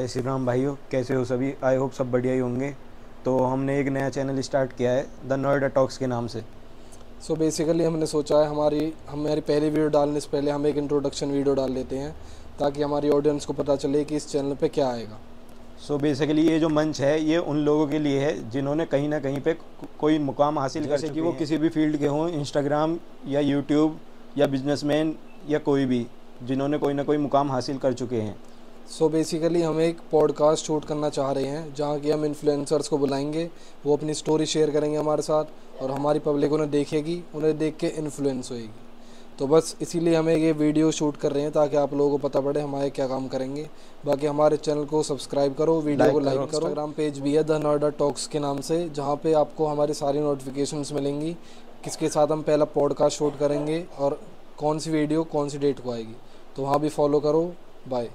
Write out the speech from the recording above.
जय श्री राम भाइयों कैसे हो सभी? आई होप सब बढ़िया ही होंगे। तो हमने एक नया चैनल स्टार्ट किया है द नोएडा टॉक्स के नाम से। सो so बेसिकली हमने सोचा है हमारी हमारी पहली वीडियो डालने से पहले हम एक इंट्रोडक्शन वीडियो डाल लेते हैं ताकि हमारी ऑडियंस को पता चले कि इस चैनल पे क्या आएगा। सो so बेसिकली ये जो मंच है ये उन लोगों के लिए है जिन्होंने कहीं ना कहीं पे कोई मुकाम हासिल कर कि वो किसी भी फ़ील्ड के हों इंस्टाग्राम या यूट्यूब या बिजनेसमैन या कोई भी जिन्होंने कोई ना कोई मुकाम हासिल कर चुके हैं। सो so बेसिकली हम एक पॉडकास्ट शूट करना चाह रहे हैं जहाँ की हम इन्फ्लुएंसर्स को बुलाएँगे वो अपनी स्टोरी शेयर करेंगे हमारे साथ और हमारी पब्लिक उन्हें देखेगी उन्हें देख के इन्फ्लुएंस होएगी। तो बस इसीलिए हमें ये वीडियो शूट कर रहे हैं ताकि आप लोगों को पता पड़े हमारे क्या काम करेंगे। बाकी हमारे चैनल को सब्सक्राइब करो वीडियो को लाइक करो इंस्टाग्राम पेज भी है द नोएडा टॉक्स के नाम से जहाँ पे आपको हमारी सारी नोटिफिकेशंस मिलेंगी किसके साथ हम पहला पॉडकास्ट शूट करेंगे और कौन सी वीडियो कौन सी डेट को आएगी। तो वहाँ भी फॉलो करो बाय